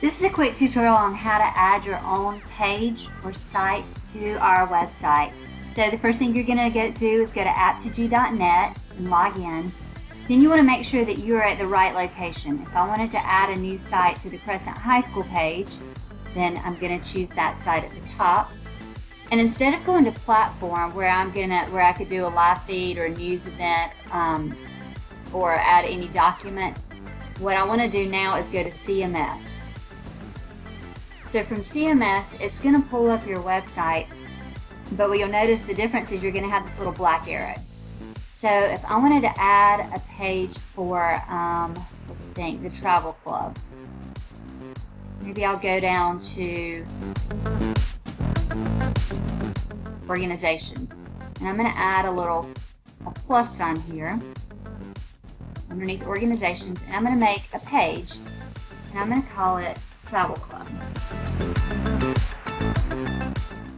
This is a quick tutorial on how to add your own page or site to our website. So the first thing you're going to do is go to app2g.net and log in. Then you want to make sure that you're at the right location. If I wanted to add a new site to the Crescent High School page, then I'm going to choose that site at the top. And instead of going to platform where I'm gonna where I could do a live feed or a news event um, or add any document, what I want to do now is go to CMS. So from CMS, it's going to pull up your website, but what you'll notice the difference is you're going to have this little black arrow. So if I wanted to add a page for, um, let's think, the travel club, maybe I'll go down to organizations. And I'm going to add a little a plus sign here underneath organizations and I'm going to make a page and I'm going to call it Travel Club.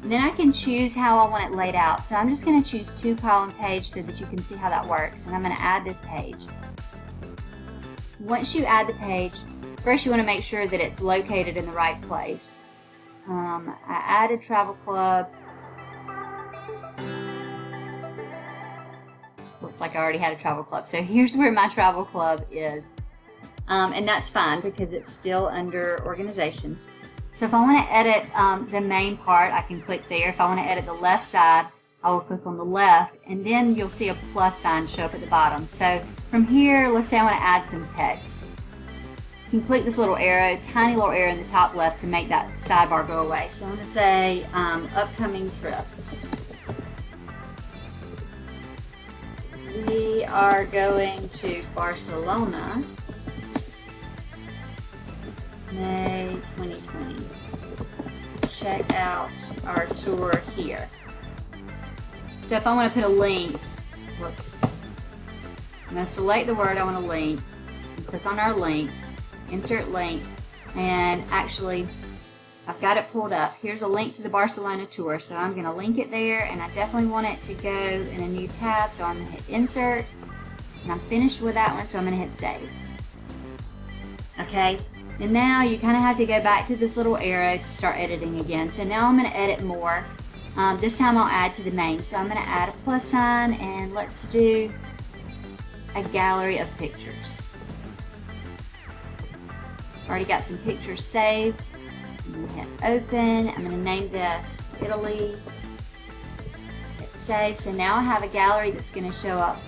Then I can choose how I want it laid out. So I'm just going to choose two column page so that you can see how that works. And I'm going to add this page. Once you add the page, first you want to make sure that it's located in the right place. Um, I added Travel Club looks like I already had a travel club. So here's where my travel club is. Um, and that's fine because it's still under organizations. So if I want to edit um, the main part, I can click there. If I want to edit the left side, I will click on the left and then you'll see a plus sign show up at the bottom. So from here, let's say I want to add some text. You can click this little arrow, tiny little arrow in the top left to make that sidebar go away. So I'm going to say um, upcoming trips. We are going to Barcelona, May 2020. Check out our tour here. So if I want to put a link, whoops, I'm going to select the word I want to link, click on our link, insert link, and actually I've got it pulled up. Here's a link to the Barcelona tour, so I'm going to link it there, and I definitely want it to go in a new tab, so I'm going to hit Insert, and I'm finished with that one, so I'm going to hit Save. Okay, and now you kind of have to go back to this little arrow to start editing again. So now I'm going to edit more. Um, this time I'll add to the main. So I'm going to add a plus sign, and let's do a gallery of pictures. Already got some pictures saved. I'm gonna hit open. I'm gonna name this Italy. Hit save. So now I have a gallery that's gonna show up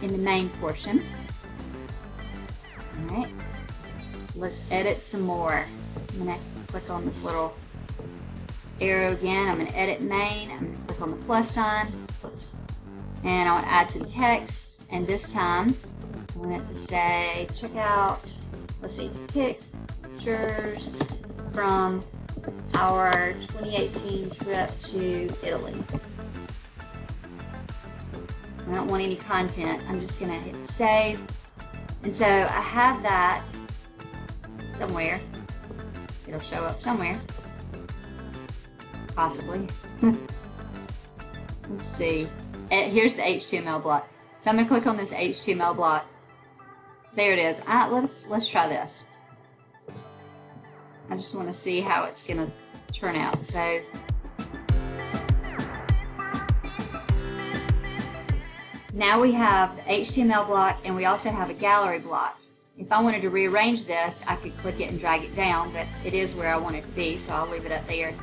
in the main portion. Let's edit some more. I'm gonna click on this little arrow again. I'm gonna edit main. I'm gonna click on the plus sign. And I want to add some text. And this time, I want it to say, check out, let's see, pictures from our 2018 trip to Italy. I don't want any content. I'm just to hit save. And so I have that somewhere. It'll show up somewhere. Possibly. Let's see. Eh, here's the HTML block. So I'm to click on this HTML block. There it is. Uh, let's, let's try this. I just want to see how it's to turn out. So now we have the HTML block and we also have a gallery block. If I wanted to rearrange this, I could click it and drag it down, but it is where I want it to be, so I'll leave it up there.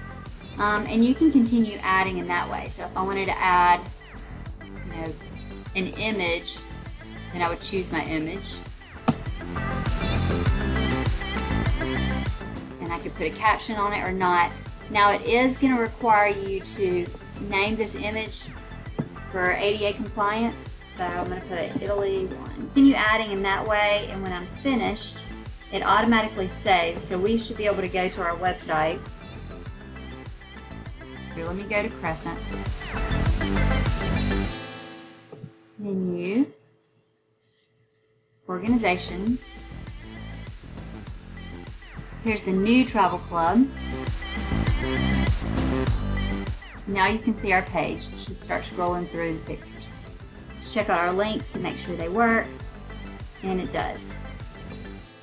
Um, and you can continue adding in that way. So if I wanted to add, you know, an image, then I would choose my image. and I could put a caption on it or not. Now it is going to require you to name this image for ADA compliance. So I'm going to put Italy 1. Continue adding in that way and when I'm finished it automatically saves. So we should be able to go to our website. Here, let me go to Crescent. Menu. Organizations. Here's the new travel club. Now you can see our page. It should start scrolling through the pictures. Check out our links to make sure they work, and it does.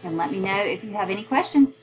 And let me know if you have any questions.